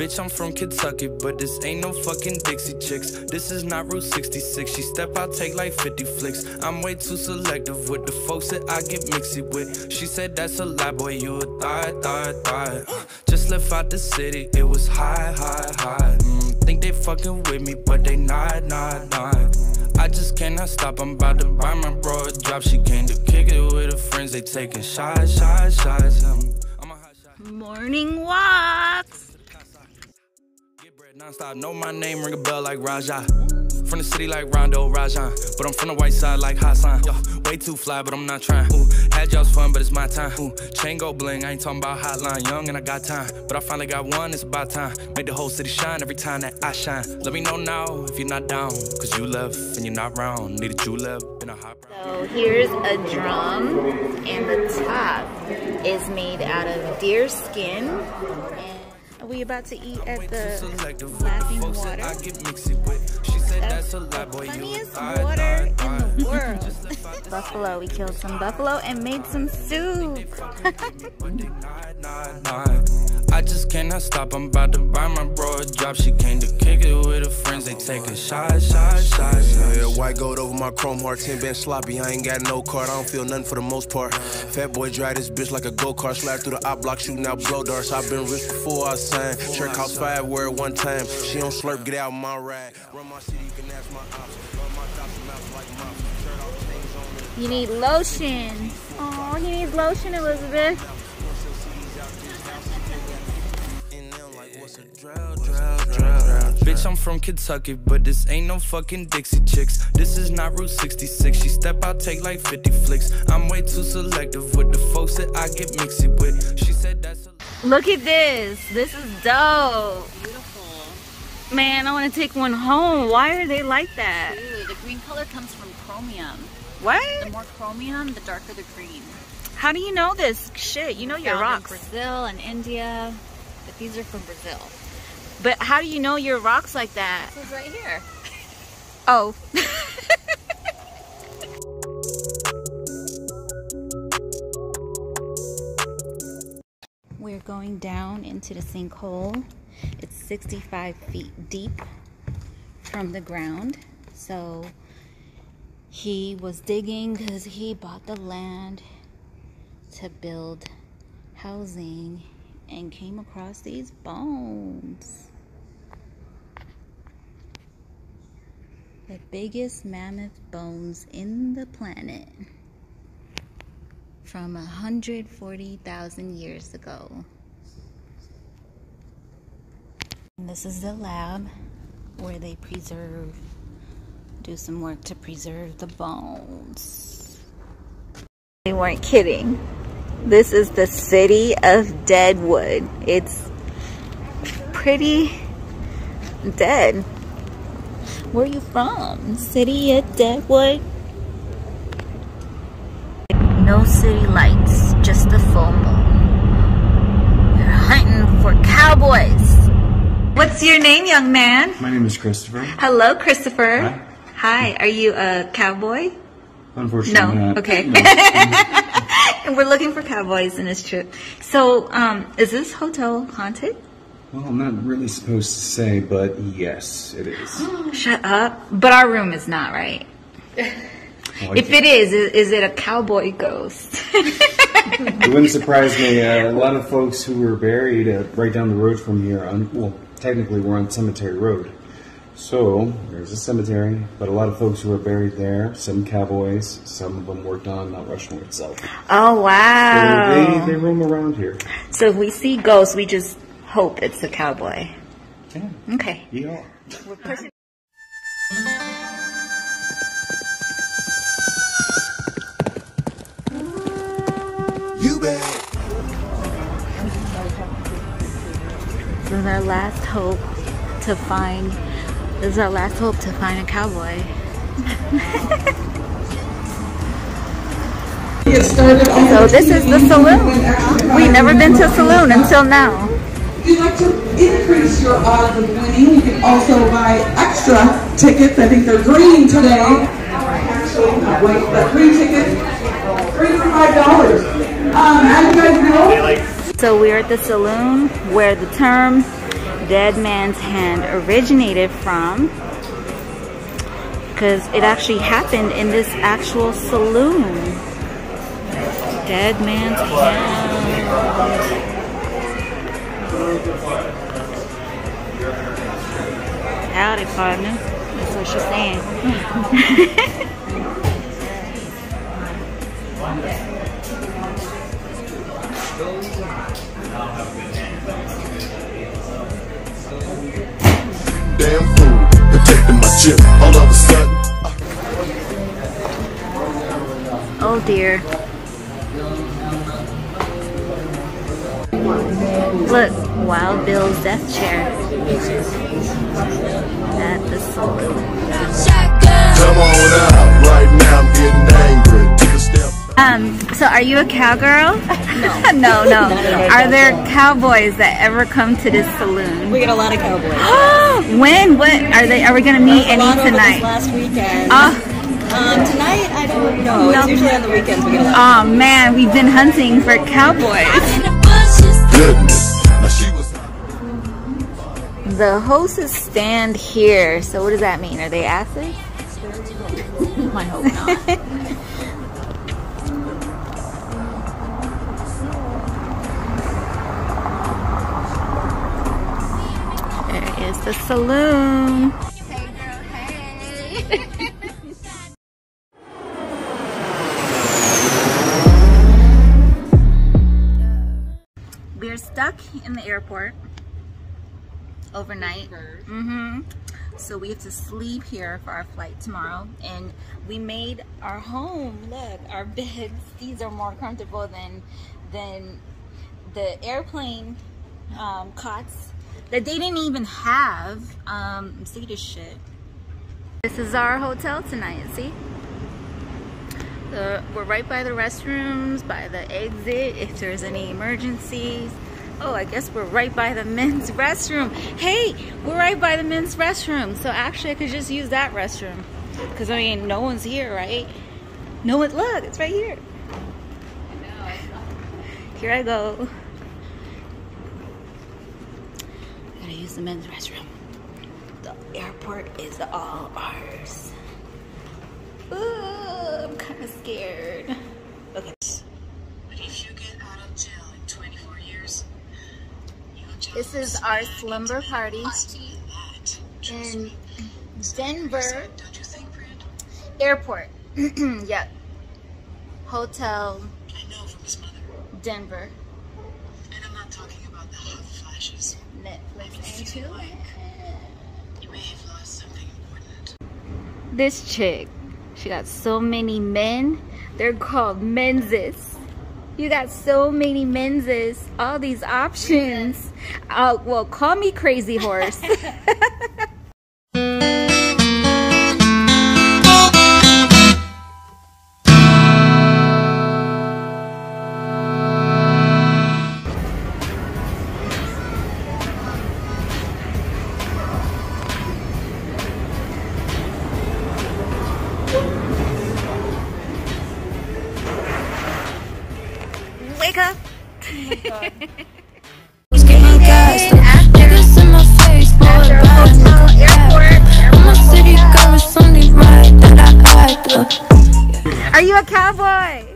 Bitch, I'm from Kentucky, but this ain't no fucking Dixie Chicks. This is not Route 66. She step out, take like 50 flicks. I'm way too selective with the folks that I get mixy with. She said that's a lie, boy, you a thought, thought, thought. Just left out the city, it was high, high, high. Mm, think they fucking with me, but they not, not, not. I just cannot stop, I'm about to buy my bro a drop. She came to kick it with her friends, they taking shots, shots, shots. Um, I'm a hot shot. Morning walks. Get bread nonstop, know my name, ring a bell like Raja. From the city like Rondo Rajon, but I'm from the white side like Hassan. Yo, way too fly, but I'm not trying. Ooh, had y'all's fun, but it's my time. Ooh, chain go bling, I ain't talking about hotline. Young and I got time, but I finally got one, it's about time. Make the whole city shine every time that I shine. Let me know now if you're not down, cause you left and you're not round. Need a true love in a hot brown. So here's a drum, and the top is made out of deer skin. And we about to eat at the Laughing Water? I get mixy with. She said that's a lie, boy. Funniest water in the world. buffalo. We killed some buffalo and made some soup. I just cannot stop. I'm about to buy my bro a drop. She came to kick it with friends. They taking shots, shots, shots. Yeah, white gold over my chrome heart, 10 been sloppy. I ain't got no card, I don't feel nothing for the most part. Fat boy drive this bitch like a go kart, slide through the op block, shooting out blow darts. i been rich before I signed. Shirt cost five, wear it one time. She don't slurp, get out my ride. Run my city, you can ask my ops. Run my dots and mouths like mops. Shirt off, chains on. You need lotion. Oh, he needs lotion, Elizabeth. And them like, what's a drought, drought, drought. Bitch, I'm from Kentucky, but this ain't no fucking Dixie Chicks. This is not Route 66. She step out, take like 50 flicks. I'm way too selective with the folks that I get mixy with. She said that's a Look at this. This is dope. Beautiful. Man, I want to take one home. Why are they like that? Ooh, the green color comes from chromium. What? The more chromium, the darker the green. How do you know this shit? You know your Found in rocks. Brazil and India, but these are from Brazil. But how do you know your rocks like that? This is right here. Oh. We're going down into the sinkhole. It's 65 feet deep from the ground. So he was digging because he bought the land to build housing and came across these bones. The biggest mammoth bones in the planet from 140,000 years ago. And this is the lab where they preserve, do some work to preserve the bones. They weren't kidding. This is the city of Deadwood. It's pretty dead. Where are you from? City of Deadwood? No city lights, just the full moon. We're hunting for cowboys. What's your name, young man? My name is Christopher. Hello, Christopher. Hi. Hi, are you a cowboy? Unfortunately, No. not. Okay. No. and we're looking for cowboys in this trip. So, um, is this hotel haunted? Well, I'm not really supposed to say, but yes, it is. Shut up. But our room is not, right? If it is, is, is it a cowboy ghost? it wouldn't surprise me. Uh, a lot of folks who were buried uh, right down the road from here, on, well, technically we're on Cemetery Road. So, there's a cemetery, but a lot of folks who were buried there, some cowboys, some of them worked on Mount Rushmore itself. oh, So wow. they, they roam around here. So if we see ghosts, we just hope it's a cowboy. Yeah, Okay. yeah. We're pushing. You bet. This is our last hope to find. This is our last hope to find a cowboy. So this is the saloon. We've never been to a saloon until now. If you'd like to increase your odds of winning, you can also buy extra tickets. I think they're green today. Actually, not white, but green tickets. Green for $5. Um, as you guys know... So we're at the saloon where the term dead man's hand originated from because it actually happened in this actual saloon. Dead man's hand. Howdy, partner. That's what she's saying. damn fool, protecting my chip. All of a sudden, Oh dear. Look, Wild Bill's death chair. At the saloon. come on out. Right now, I'm getting angry. Take a step. Um, so are you a cowgirl? No. no, no. Are there cowboys that ever come to this saloon? We get a lot of cowboys. when? What are they are we gonna meet any lot over this tonight? last weekend. Oh, Um, tonight, I don't know. No. It's usually on the weekends we get a lot. oh man, we've been hunting for cowboys. Goodness. Now she was. The hostess stand here. So what does that mean? Are they acid? I hope not. There is the saloon. We're stuck in the airport overnight. Mm-hmm. So we have to sleep here for our flight tomorrow. And we made our home. Look, our beds. These are more comfortable than than the airplane um, cots that they didn't even have. Um, of this shit. This is our hotel tonight, see? The, we're right by the restrooms, by the exit if there's any emergencies. Oh, I guess we're right by the men's restroom. Hey, we're right by the men's restroom. So actually I could just use that restroom. Because I mean, no one's here, right? No one, look, it's right here. Here I go. Gotta use the men's restroom. The airport is all ours. Ooh, I'm kind of scared. Okay. If you get out of jail in 24 years, you'll just This is our slumber party see that. Trust in. Denver Don't you think, friend? Airport. yep. Hotel I know from his mother. Denver. And I'm not talking about the hot flashes. Netflix and. You may have lost something important. This chick, she got so many men. They're called menses. You got so many menses. All these options. Uh, well, call me crazy horse. Wake up. was Are you a cowboy?